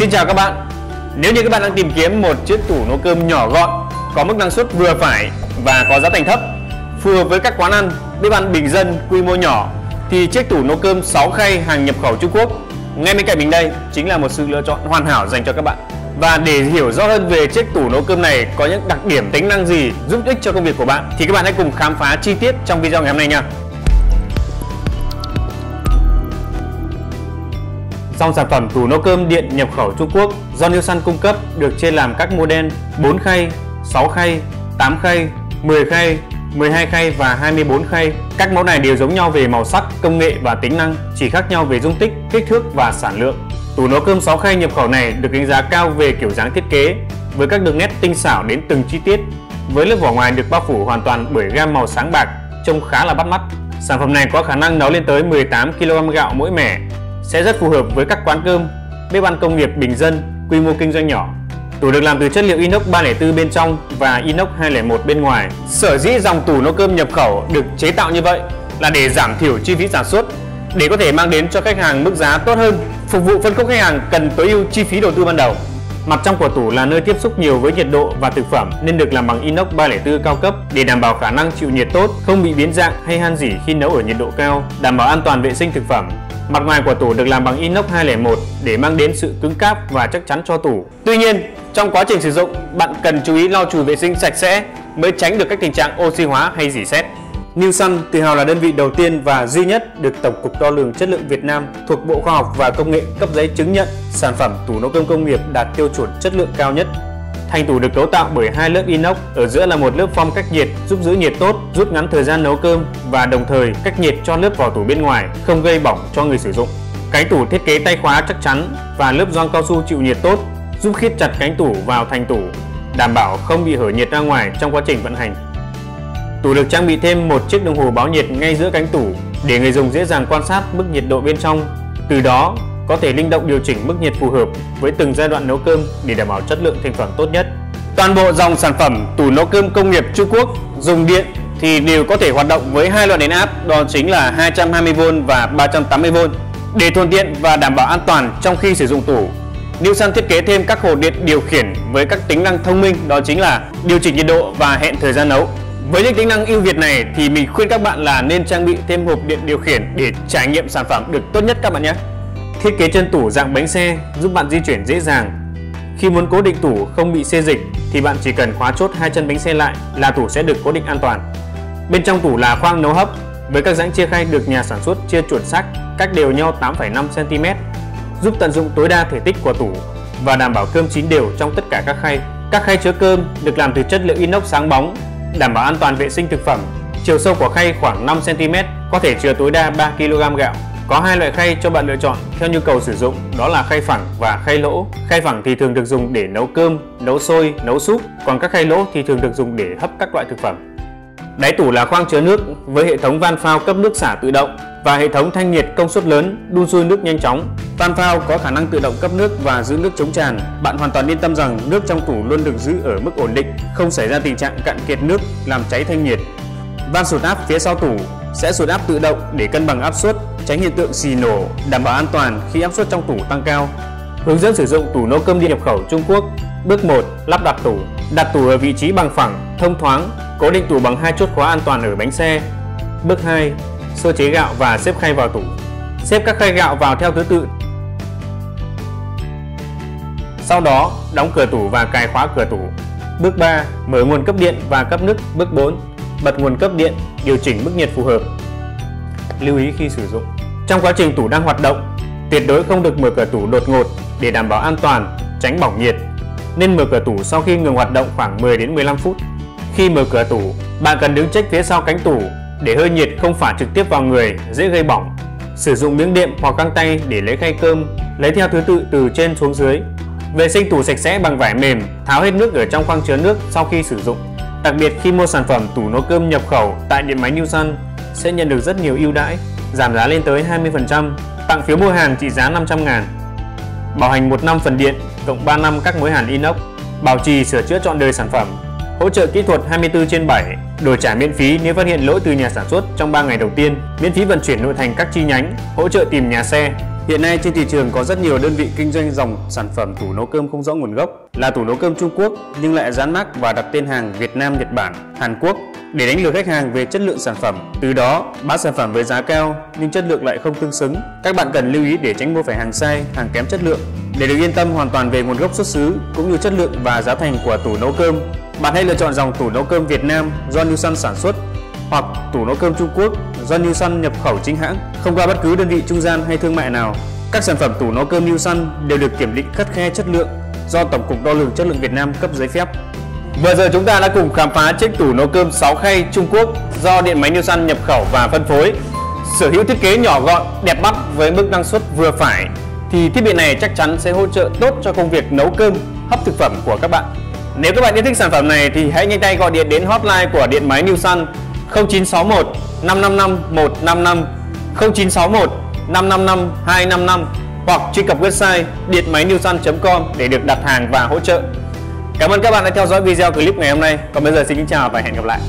Xin chào các bạn Nếu như các bạn đang tìm kiếm một chiếc tủ nấu cơm nhỏ gọn Có mức năng suất vừa phải và có giá thành thấp Phù hợp với các quán ăn, bếp ăn bình dân, quy mô nhỏ Thì chiếc tủ nấu cơm 6 khay hàng nhập khẩu Trung Quốc Ngay bên cạnh mình đây chính là một sự lựa chọn hoàn hảo dành cho các bạn và để hiểu rõ hơn về chiếc tủ nấu cơm này có những đặc điểm tính năng gì giúp ích cho công việc của bạn thì các bạn hãy cùng khám phá chi tiết trong video ngày hôm nay nha. Dòng sản phẩm tủ nấu cơm điện nhập khẩu Trung Quốc do Nielsen cung cấp được chia làm các model 4 khay, 6 khay, 8 khay, 10 khay, 12 khay và 24 khay. Các mẫu này đều giống nhau về màu sắc, công nghệ và tính năng, chỉ khác nhau về dung tích, kích thước và sản lượng. Tủ nấu cơm 6 khay nhập khẩu này được đánh giá cao về kiểu dáng thiết kế với các đường nét tinh xảo đến từng chi tiết. Với lớp vỏ ngoài được bao phủ hoàn toàn bởi gam màu sáng bạc, trông khá là bắt mắt. Sản phẩm này có khả năng nấu lên tới 18 kg gạo mỗi mẻ, sẽ rất phù hợp với các quán cơm, bếp ăn công nghiệp bình dân, quy mô kinh doanh nhỏ. Tủ được làm từ chất liệu inox 304 bên trong và inox 201 bên ngoài. Sở dĩ dòng tủ nấu cơm nhập khẩu được chế tạo như vậy là để giảm thiểu chi phí sản xuất để có thể mang đến cho khách hàng mức giá tốt hơn, phục vụ phân khúc khách hàng cần tối ưu chi phí đầu tư ban đầu. Mặt trong của tủ là nơi tiếp xúc nhiều với nhiệt độ và thực phẩm nên được làm bằng inox 304 cao cấp để đảm bảo khả năng chịu nhiệt tốt, không bị biến dạng hay han rỉ khi nấu ở nhiệt độ cao, đảm bảo an toàn vệ sinh thực phẩm. Mặt ngoài của tủ được làm bằng inox 201 để mang đến sự cứng cáp và chắc chắn cho tủ. Tuy nhiên, trong quá trình sử dụng, bạn cần chú ý lau chùi vệ sinh sạch sẽ mới tránh được các tình trạng oxy hóa hay rỉ sét. New Sun tự hào là đơn vị đầu tiên và duy nhất được Tổng cục Đo lường Chất lượng Việt Nam thuộc Bộ Khoa học và Công nghệ cấp giấy chứng nhận sản phẩm tủ nấu cơm công nghiệp đạt tiêu chuẩn chất lượng cao nhất. Thành tủ được cấu tạo bởi hai lớp inox, ở giữa là một lớp phong cách nhiệt giúp giữ nhiệt tốt, rút ngắn thời gian nấu cơm và đồng thời cách nhiệt cho lớp vỏ tủ bên ngoài, không gây bỏng cho người sử dụng. Cánh tủ thiết kế tay khóa chắc chắn và lớp gioăng cao su chịu nhiệt tốt, giúp khít chặt cánh tủ vào thành tủ, đảm bảo không bị hở nhiệt ra ngoài trong quá trình vận hành. Tủ được trang bị thêm một chiếc đồng hồ báo nhiệt ngay giữa cánh tủ để người dùng dễ dàng quan sát mức nhiệt độ bên trong. Từ đó, có thể linh động điều chỉnh mức nhiệt phù hợp với từng giai đoạn nấu cơm để đảm bảo chất lượng thành phẩm tốt nhất. Toàn bộ dòng sản phẩm tủ nấu cơm công nghiệp Trung Quốc dùng điện thì đều có thể hoạt động với hai loại điện áp đó chính là 220V và 380V. Để thuận tiện và đảm bảo an toàn trong khi sử dụng tủ, Newsun thiết kế thêm các hồ điện điều khiển với các tính năng thông minh đó chính là điều chỉnh nhiệt độ và hẹn thời gian nấu. Với những tính năng ưu việt này thì mình khuyên các bạn là nên trang bị thêm hộp điện điều khiển để trải nghiệm sản phẩm được tốt nhất các bạn nhé. Thiết kế chân tủ dạng bánh xe giúp bạn di chuyển dễ dàng. Khi muốn cố định tủ không bị xê dịch thì bạn chỉ cần khóa chốt hai chân bánh xe lại là tủ sẽ được cố định an toàn. Bên trong tủ là khoang nấu hấp với các rãnh chia khay được nhà sản xuất chia chuẩn xác cách đều nhau 8,5 cm, giúp tận dụng tối đa thể tích của tủ và đảm bảo cơm chín đều trong tất cả các khay. Các khay chứa cơm được làm từ chất liệu inox sáng bóng đảm bảo an toàn vệ sinh thực phẩm. Chiều sâu của khay khoảng 5 cm, có thể chứa tối đa 3 kg gạo. Có hai loại khay cho bạn lựa chọn theo nhu cầu sử dụng, đó là khay phẳng và khay lỗ. Khay phẳng thì thường được dùng để nấu cơm, nấu sôi, nấu súp, còn các khay lỗ thì thường được dùng để hấp các loại thực phẩm. Đáy tủ là khoang chứa nước với hệ thống van phao cấp nước xả tự động và hệ thống thanh nhiệt công suất lớn đun sôi nước nhanh chóng. Van phao có khả năng tự động cấp nước và giữ nước chống tràn. Bạn hoàn toàn yên tâm rằng nước trong tủ luôn được giữ ở mức ổn định, không xảy ra tình trạng cạn kiệt nước làm cháy thanh nhiệt. Van sụt áp phía sau tủ sẽ sụt áp tự động để cân bằng áp suất, tránh hiện tượng xì nổ, đảm bảo an toàn khi áp suất trong tủ tăng cao. Hướng dẫn sử dụng tủ nấu cơm điện nhập khẩu Trung Quốc. Bước 1. Lắp đặt tủ. Đặt tủ ở vị trí bằng phẳng, thông thoáng, cố định tủ bằng hai chốt khóa an toàn ở bánh xe. Bước 2 sơ chế gạo và xếp khay vào tủ. Xếp các khay gạo vào theo thứ tự. Sau đó, đóng cửa tủ và cài khóa cửa tủ. Bước 3. Mở nguồn cấp điện và cấp nước. Bước 4. Bật nguồn cấp điện, điều chỉnh mức nhiệt phù hợp. Lưu ý khi sử dụng. Trong quá trình tủ đang hoạt động, tuyệt đối không được mở cửa tủ đột ngột để đảm bảo an toàn, tránh bỏng nhiệt. Nên mở cửa tủ sau khi ngừng hoạt động khoảng 10 đến 15 phút. Khi mở cửa tủ, bạn cần đứng trách phía sau cánh tủ để hơi nhiệt không phả trực tiếp vào người, dễ gây bỏng. Sử dụng miếng đệm hoặc găng tay để lấy khay cơm, lấy theo thứ tự từ trên xuống dưới. Vệ sinh tủ sạch sẽ bằng vải mềm, tháo hết nước ở trong khoang chứa nước sau khi sử dụng. Đặc biệt khi mua sản phẩm tủ nấu cơm nhập khẩu tại điện máy New Sun sẽ nhận được rất nhiều ưu đãi, giảm giá lên tới 20%, tặng phiếu mua hàng trị giá 500 ngàn. Bảo hành 1 năm phần điện, cộng 3 năm các mối hàn inox, bảo trì sửa chữa trọn đời sản phẩm, hỗ trợ kỹ thuật 24 trên 7, đổi trả miễn phí nếu phát hiện lỗi từ nhà sản xuất trong 3 ngày đầu tiên, miễn phí vận chuyển nội thành các chi nhánh, hỗ trợ tìm nhà xe. Hiện nay trên thị trường có rất nhiều đơn vị kinh doanh dòng sản phẩm tủ nấu cơm không rõ nguồn gốc là tủ nấu cơm Trung Quốc nhưng lại dán mác và đặt tên hàng Việt Nam, Nhật Bản, Hàn Quốc để đánh lừa khách hàng về chất lượng sản phẩm. Từ đó, bán sản phẩm với giá cao nhưng chất lượng lại không tương xứng. Các bạn cần lưu ý để tránh mua phải hàng sai, hàng kém chất lượng. Để được yên tâm hoàn toàn về nguồn gốc xuất xứ cũng như chất lượng và giá thành của tủ nấu cơm, bạn hãy lựa chọn dòng tủ nấu cơm Việt Nam do New sản xuất hoặc tủ nấu cơm Trung Quốc do New Sun nhập khẩu chính hãng, không qua bất cứ đơn vị trung gian hay thương mại nào. Các sản phẩm tủ nấu cơm New Sun đều được kiểm định khắt khe chất lượng do Tổng cục Đo lường Chất lượng Việt Nam cấp giấy phép. Vừa giờ chúng ta đã cùng khám phá chiếc tủ nấu cơm 6 khay Trung Quốc do điện máy New Sun nhập khẩu và phân phối. Sở hữu thiết kế nhỏ gọn, đẹp mắt với mức năng suất vừa phải thì thiết bị này chắc chắn sẽ hỗ trợ tốt cho công việc nấu cơm, hấp thực phẩm của các bạn. Nếu các bạn yêu thích sản phẩm này thì hãy nhanh tay gọi điện đến hotline của điện máy New Sun 0961 555 155 0961 555 255 hoặc truy cập website điện com để được đặt hàng và hỗ trợ. Cảm ơn các bạn đã theo dõi video clip ngày hôm nay. Còn bây giờ xin kính chào và hẹn gặp lại.